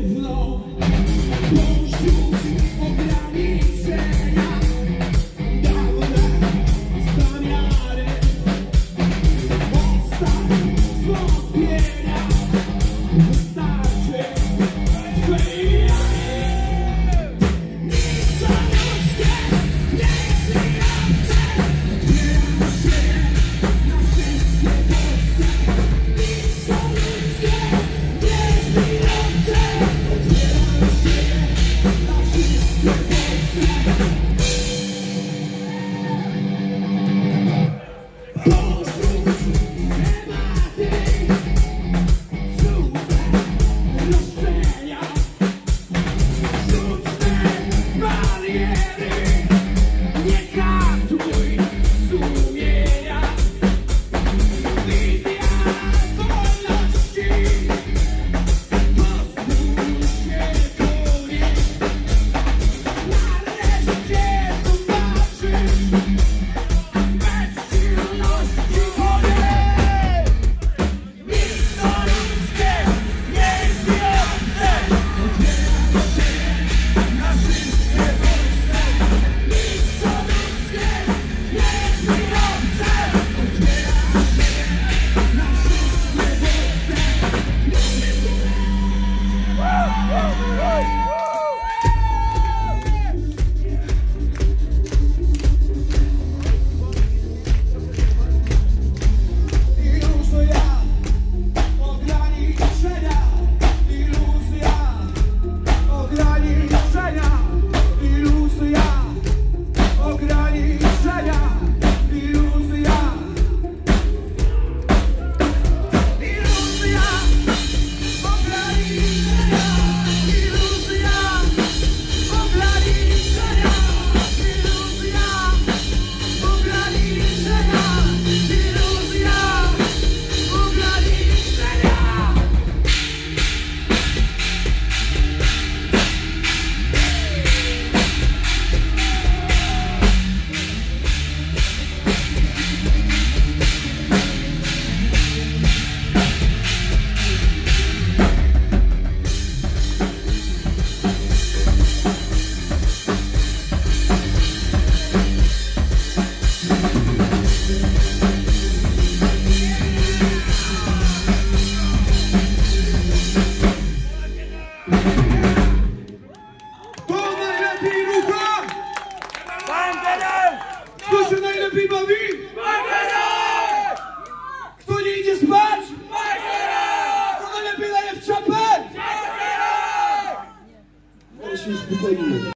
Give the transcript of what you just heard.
flow. Nie kaptuj sumienia Ty прибавим! Макаров! Кто не идет спать? Макаров! Кто набил в чапе? Макаров! Очень спокойно.